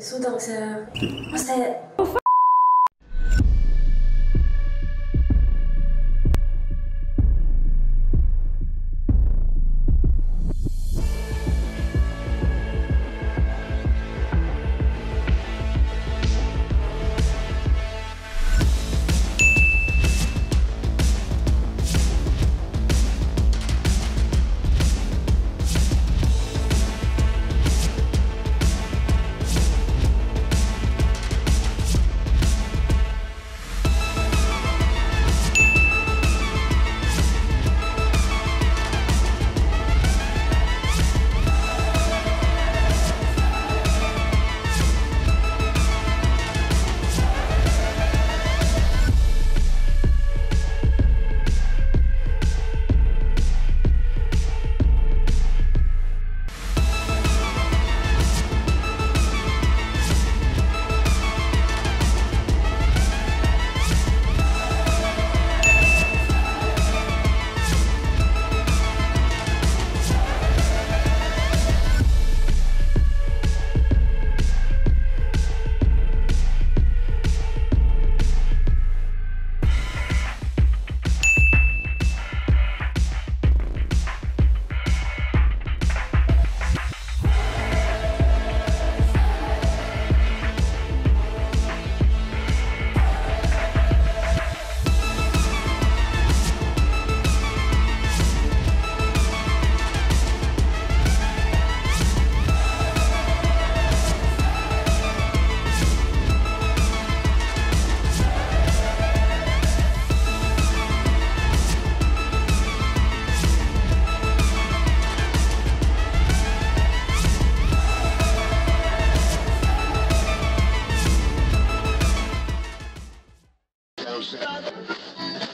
Soudain, c'est. Moi, c'est. no sense.